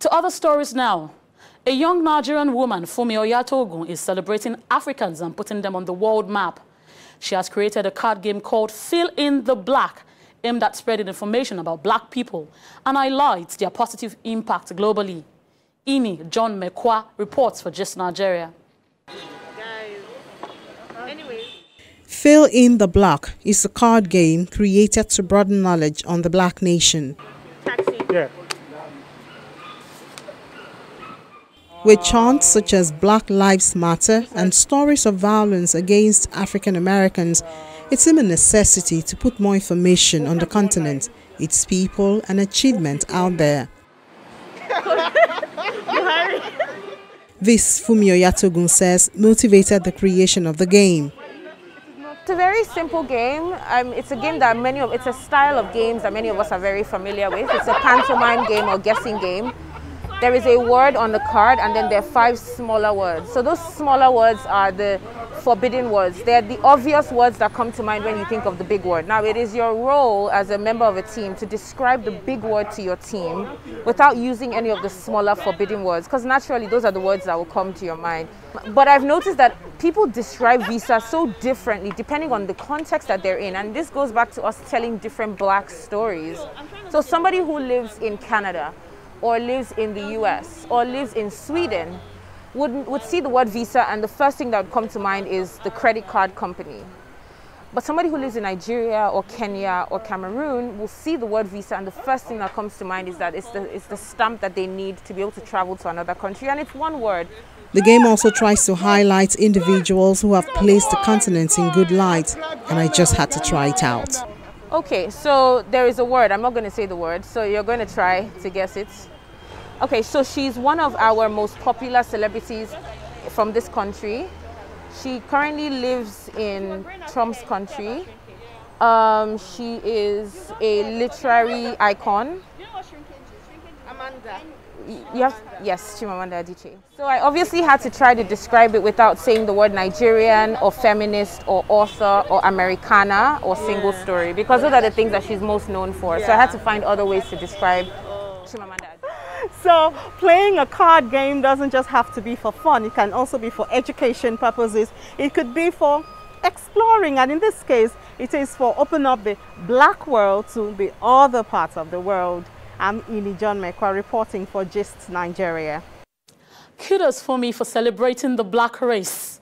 To other stories now. A young Nigerian woman, Funmi Oyatogun, is celebrating Africans and putting them on the world map. She has created a card game called Fill in the Black, aimed at spreading information about black people and highlights their positive impact globally. Ini John Mekwa reports for Gist Nigeria. Fill in the Black is a card game created to broaden knowledge on the black nation. Taxi. Yeah. With chants such as Black Lives Matter and stories of violence against African Americans, it seemed a necessity to put more information on the continent, its people and achievements out there. this, Funmi Oyatogun says, motivated the creation of the game. It's a very simple game. Um, it's a game that many of, it's a style of games that many of us are very familiar with. It's a pantomime game or guessing game there is a word on the card and then there are five smaller words. So those smaller words are the forbidden words. They're the obvious words that come to mind when you think of the big word. Now it is your role as a member of a team to describe the big word to your team without using any of the smaller forbidden words because naturally those are the words that will come to your mind. But I've noticed that people describe visa so differently depending on the context that they're in and this goes back to us telling different black stories. So somebody who lives in Canada or lives in the US or lives in Sweden would, would see the word visa and the first thing that would come to mind is the credit card company. But somebody who lives in Nigeria or Kenya or Cameroon will see the word visa and the first thing that comes to mind is that it's the, it's the stamp that they need to be able to travel to another country and it's one word. The game also tries to highlight individuals who have placed the continent in good light and I just had to try it out. Okay, so there is a word. I'm not going to say the word, so you're going to try to guess it. Okay, so she's one of our most popular celebrities from this country. She currently lives in Trump's country. Um, she is a literary icon. Amanda. Yes, yes, Chimamanda Adichie. So I obviously had to try to describe it without saying the word Nigerian or feminist or author or Americanah or single story because those are the things that she's most known for. So I had to find other ways to describe Chimamanda so playing a card game doesn't just have to be for fun. It can also be for education purposes. It could be for exploring and in this case it is for open up the black world to the other parts of the world. I'm Ini John Mekwa reporting for GIST Nigeria. Kudos for me for celebrating the black race.